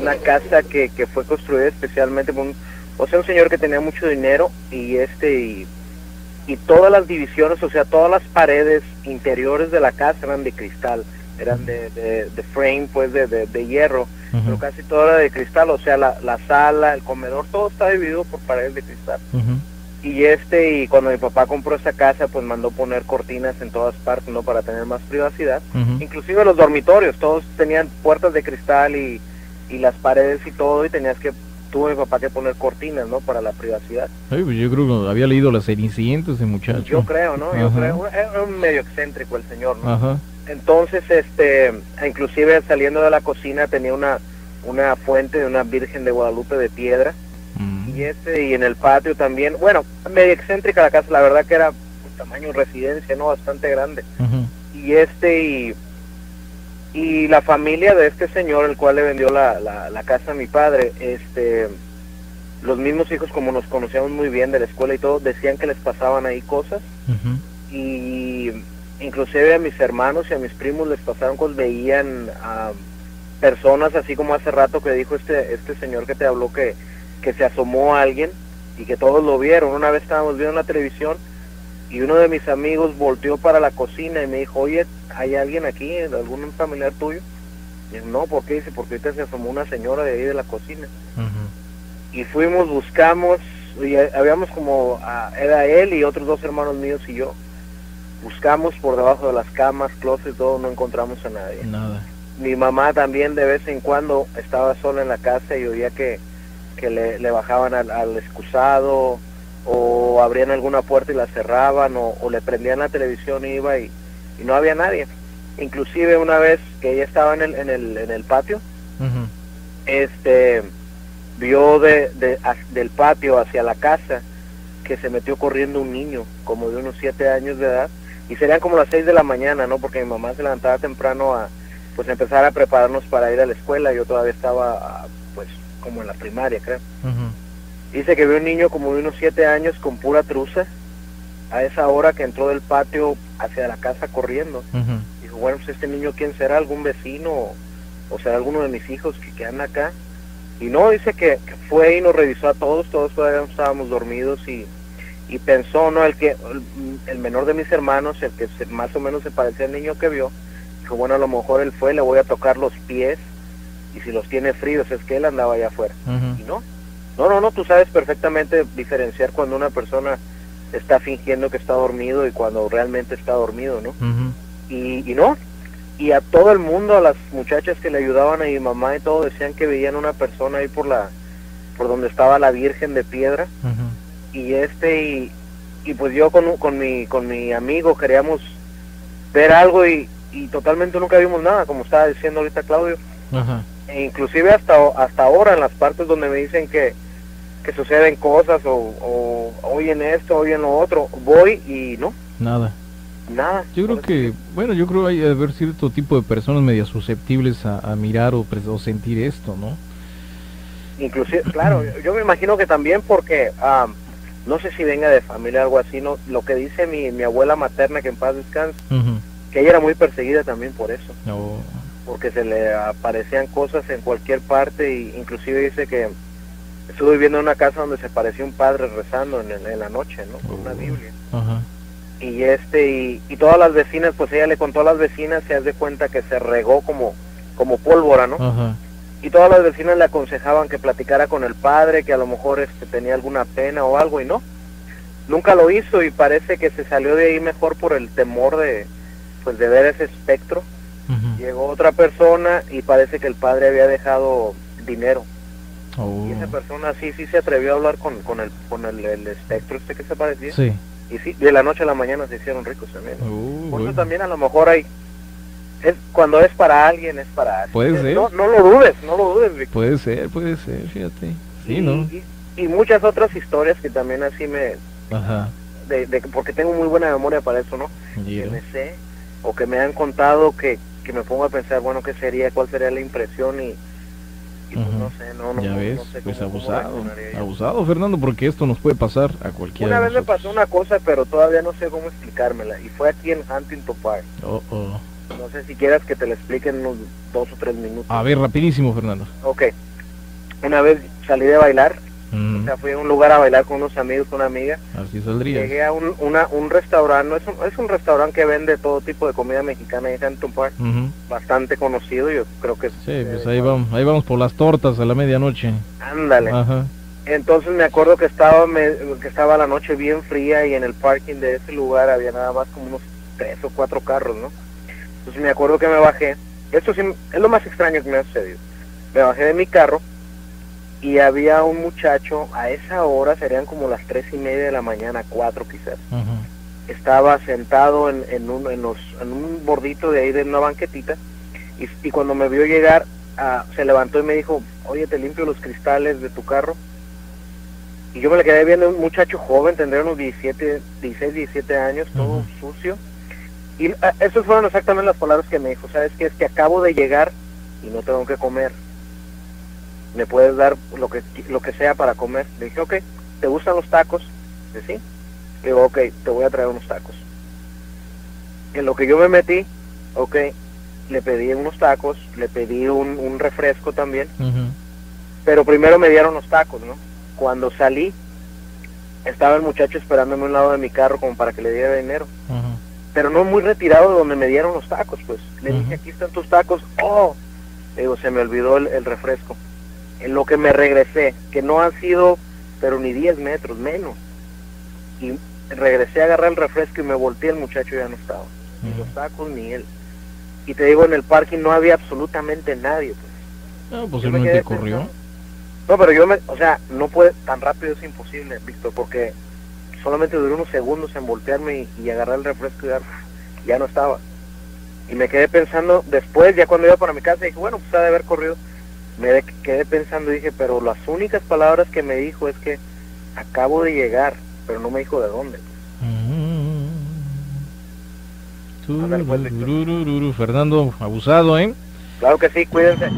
Una casa que, que fue construida especialmente por un, o sea, un señor que tenía mucho dinero y este y, y todas las divisiones, o sea, todas las paredes interiores de la casa eran de cristal, eran de, de, de frame, pues de, de, de hierro, pero casi todo era de cristal, o sea, la, la sala, el comedor, todo está dividido por paredes de cristal. Y este, y cuando mi papá compró esa casa, pues mandó poner cortinas en todas partes, ¿no? Para tener más privacidad. Ujú. Inclusive los dormitorios, todos tenían puertas de cristal y, y las paredes y todo, y tenías que, tuvo mi papá que poner cortinas, ¿no? Para la privacidad. Pues yo creo que había leído las cenicientas ese muchacho. Yo creo, ¿no? Yo Ajá. creo, era un medio excéntrico el señor, ¿no? Ajá. Entonces, este, inclusive saliendo de la cocina tenía una, una fuente de una Virgen de Guadalupe de piedra, Mm. y este, y en el patio también, bueno, medio excéntrica la casa, la verdad que era un tamaño residencia, ¿no? Bastante grande. Y este y, y la familia de este señor el cual le vendió la, la, la casa a mi padre este los mismos hijos como nos conocíamos muy bien de la escuela y todo decían que les pasaban ahí cosas Ujú. y inclusive a mis hermanos y a mis primos les pasaron cosas veían a personas así como hace rato que dijo este este señor que te habló que que se asomó a alguien y que todos lo vieron una vez estábamos viendo la televisión y uno de mis amigos volteó para la cocina y me dijo oye hay alguien aquí algún familiar tuyo y yo, no ¿por qué? dice porque ahorita se asomó una señora de ahí de la cocina y fuimos, buscamos, y habíamos como, ah, era él y otros dos hermanos míos y yo, buscamos por debajo de las camas, closet y todo, no encontramos a nadie. Nada. Mi mamá también de vez en cuando estaba sola en la casa y oía que, que le, le bajaban al, al excusado o abrían alguna puerta y la cerraban o, o le prendían la televisión y iba y, y no había nadie. Inclusive una vez que ella estaba en el, en el, en el patio, este vio de, del patio hacia la casa que se metió corriendo un niño como de unos siete años de edad y serían como las seis de la mañana no porque mi mamá se levantaba temprano a pues empezar a prepararnos para ir a la escuela. Yo todavía estaba como en la primaria creo dice que vio un niño como de unos siete años con pura truza a esa hora que entró del patio hacia la casa corriendo. Dijo, bueno, pues este niño, ¿quién será? ¿Algún vecino? O, o será alguno de mis hijos que quedan acá? Y no, dice que, que fue y nos revisó a todos, todos todavía no estábamos dormidos y, y pensó, ¿no? El que el, el menor de mis hermanos, el que se- más o menos se parecía al niño que vio, dijo, bueno, a lo mejor él fue, le voy a tocar los pies y si los tiene fríos es que él andaba allá afuera. Y no, no, no, no, tú sabes perfectamente diferenciar cuando una persona está fingiendo que está dormido y cuando realmente está dormido, ¿no? Y, y no. Y a todo el mundo a las muchachas que le ayudaban a mi mamá y todo decían que veían una persona ahí por la por donde estaba la virgen de piedra. Y este y, y pues yo con, con mi con mi amigo queríamos ver algo y, y totalmente nunca vimos nada como estaba diciendo ahorita Claudio. Ajá. E inclusive hasta hasta ahora en las partes donde me dicen que que suceden cosas o, o oyen esto oyen lo otro voy y no. Nada. nada. Yo creo que, bueno, yo creo hay de haber cierto tipo de personas media susceptibles a, a mirar o, o sentir esto, ¿no? Inclusive, claro, yo- me imagino que también porque, am, no sé si venga de familia o algo así, no, lo que dice mi, mi abuela materna, que en paz descanse, que ella era muy perseguida también por eso, O- porque se le aparecían cosas en cualquier parte, y inclusive dice que estuvo viviendo en una casa donde se parecía un padre rezando en, en la noche, ¿no? Con una Oh. Biblia. Y este, y, y todas las vecinas, pues ella le contó a las vecinas, se hace cuenta que se regó como, como pólvora, ¿no? Y todas las vecinas le aconsejaban que platicara con el padre, que a lo mejor este, tenía alguna pena o algo y no. Nunca lo hizo y parece que se salió de ahí mejor por el temor de pues de ver ese espectro. Llegó otra persona y parece que el padre había dejado dinero. Oh. Y esa persona sí sí se atrevió a hablar con, con el con el, el espectro este que se parecía. Sí. Y sí, de la noche a la mañana se hicieron ricos también. Oh, Por eso también a lo mejor hay es cuando es para alguien es para alguien. Puede ser. No, no lo dudes, no lo dudes. Puede ser, puede ser, fíjate. Sí, y, ¿no? y, y muchas otras historias que también así me Ajá. de, de- porque tengo muy buena memoria para eso no que Mira. me sé o que me han contado que, que me pongo a pensar bueno qué sería cuál sería la impresión y, y pues no sé no no ya no- ves, no sé pues cómo- cómo abusado. Abusado, Fernando, porque esto nos puede pasar a cualquiera. una vez me pasó una cosa pero todavía no sé cómo explicármela y fue aquí en Huntington Park Oh, oh. No sé si quieras que te lo explique en unos dos o tres minutos. A ver, rapidísimo, Fernando. Ok. Una vez salí de bailar, Mm, o sea, fui a un lugar a bailar con unos amigos, con una amiga. así saldría. Llegué a un, una, un restaurante, no es un, es un restaurante que vende todo tipo de comida mexicana en Hampton Park, bastante conocido, yo creo que. Sí, pues eh, ahí vamos, ahí vamos por las tortas a la medianoche. Ándale. Ajá. Entonces me acuerdo que estaba me- que estaba la noche bien fría y en el parking de ese lugar había nada más como unos tres o cuatro carros, ¿no? Entonces me acuerdo que me bajé. Esto sí es lo más extraño que me ha sucedido. Me bajé de mi carro y había un muchacho a esa hora, serían como las tres y media de la mañana, cuatro quizás. Estaba sentado en, en, un, en, los, en un bordito de ahí de una banquetita y, y cuando me vio llegar ah, se levantó y me dijo, oye, te limpio los cristales de tu carro. Y yo me le quedé viendo un muchacho joven, tendría unos 17, 16, 17 años, todo sucio. Y ah, esas fueron exactamente las palabras que me dijo, ¿sabes qué? Es que acabo de llegar y no tengo que comer. ¿Me puedes dar lo que, lo que sea para comer? Le dije, ok, ¿te gustan los tacos? Dice, sí. Le digo, ok, te voy a traer unos tacos. En lo que yo me metí, ok, le pedí unos tacos, le pedí un, un refresco también, pero primero me dieron los tacos, ¿no? Cuando salí, estaba el muchacho esperándome a un lado de mi carro como para que le diera dinero, pero no muy retirado de donde me dieron los tacos, pues. Le dije, aquí están tus tacos, oh, Le digo, se me olvidó el, el refresco. En lo que me regresé, que no han sido, pero ni 10 metros, menos. Y regresé a agarrar el refresco y me volteé, el muchacho ya no estaba. Ni los tacos ni él. Y te digo, en el parking no había absolutamente nadie. Pues. Ah, Yo me posiblemente corrió. pensando. No, pero yo me, o sea, no puede, tan rápido es imposible, Víctor, porque solamente duró unos segundos en voltearme y, y agarrar el refresco y ya, ya no estaba. Y me quedé pensando, después, ya cuando iba para mi casa, dije, bueno, pues ha de haber corrido. Me quedé pensando y dije, pero las únicas palabras que me dijo es que acabo de llegar, pero no me dijo de dónde. Mm. Pues. Fernando, abusado, ¿eh? Claro que sí, cuídense.